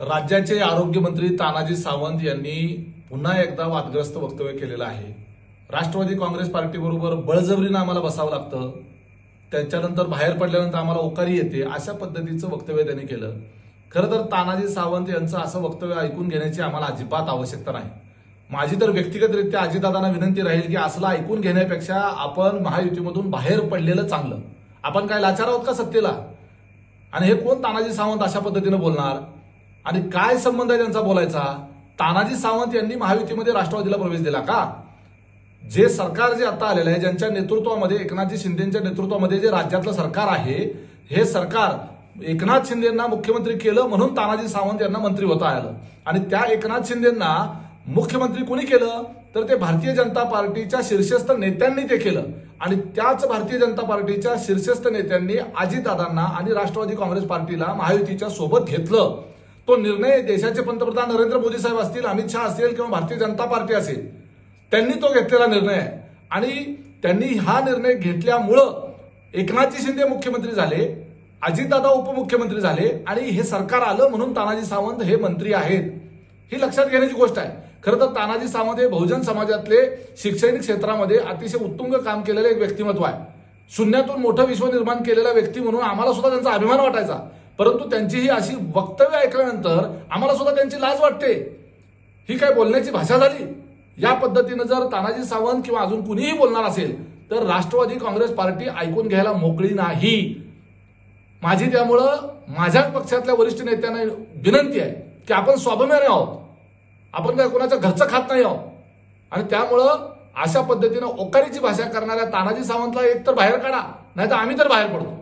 राज्याचे आरोग्यमंत्री तानाजी सावंत यांनी पुन्हा एकदा वादग्रस्त वक्तव्य केलेलं आहे. राष्ट्रवादी काँग्रेस पार्टीबरोबर बळजबरीनं आम्हाला बसावं लागतं. त्याच्यानंतर बाहेर पडल्यानंतर आम्हाला ओकारी येते अशा पद्धतीचं वक्तव्य त्यांनी केलं. खरं तर तानाजी सावंत यांचं असं वक्तव्य ऐकून घेण्याची आम्हाला अजिबात आवश्यकता नाही. माझी तर व्यक्तिगतरित्या अजितदादांना विनंती राहील की असलं ऐकून घेण्यापेक्षा आपण महायुतीमधून बाहेर पडलेलं चांगलं. आपण काय लाचार आहोत का सत्तेला? आणि हे कोण तानाजी सावंत अशा पद्धतीनं बोलणार? आणि काय संबंध आहे त्यांचा बोलायचा? तानाजी सावंत यांनी महायुतीमध्ये राष्ट्रवादीला प्रवेश दिला का? जे सरकार जे आता आलेलं आहे ज्यांच्या नेतृत्वामध्ये एकनाथजी शिंदेच्या नेतृत्वामध्ये जे राज्यातलं सरकार आहे हे सरकार एकनाथ शिंदेना मुख्यमंत्री केलं म्हणून तानाजी सावंत यांना मंत्री होता आलं. आणि त्या एकनाथ शिंदेना मुख्यमंत्री कोणी केलं? तर ते भारतीय जनता पार्टीच्या शीर्षस्थ नेत्यांनी ते केलं. आणि त्याच भारतीय जनता पार्टीच्या शीर्षस्थ नेत्यांनी अजितदादांना आणि राष्ट्रवादी काँग्रेस पार्टीला महायुतीच्या सोबत घेतलं. तो निर्णय देशाचे पंतप्रधान नरेंद्र मोदी साहेब असतील अमित शहा असतील किंवा भारतीय जनता पार्टी असेल त्यांनी तो घेतलेला निर्णय आहे. आणि त्यांनी हा निर्णय घेतल्यामुळं एकनाथजी शिंदे मुख्यमंत्री झाले अजितदादा उपमुख्यमंत्री झाले आणि हे सरकार आलं म्हणून तानाजी सावंत हे मंत्री आहेत. ही लक्षात घेण्याची गोष्ट आहे. खरं तर तानाजी सावंत हे बहुजन समाजातले शैक्षणिक क्षेत्रामध्ये अतिशय उत्तुंग काम केलेलं एक व्यक्तिमत्व आहे. शून्यातून मोठं विश्व निर्माण केलेला व्यक्ती म्हणून आम्हाला सुद्धा त्यांचा अभिमान वाटायचा. परंतु त्यांची ही अशी वक्तव्य ऐकल्यानंतर आम्हाला सुद्धा त्यांची लाज वाटते. ही काय बोलण्याची भाषा झाली? या पद्धतीनं जर तानाजी सावंत किंवा अजून कुणीही बोलणार असेल तर राष्ट्रवादी काँग्रेस पार्टी ऐकून घ्यायला मोकळी नाही. माझी त्यामुळं माझ्याच पक्षातल्या वरिष्ठ नेत्यांना विनंती आहे की आपण स्वाभिमानी आहोत. आपण काय कोणाच्या घरचं खात नाही आहोत. आणि त्यामुळं अशा पद्धतीनं ओकारीची भाषा करणाऱ्या तानाजी सावंतला एक तर बाहेर काढा नाही तर आम्ही तर बाहेर पडतो.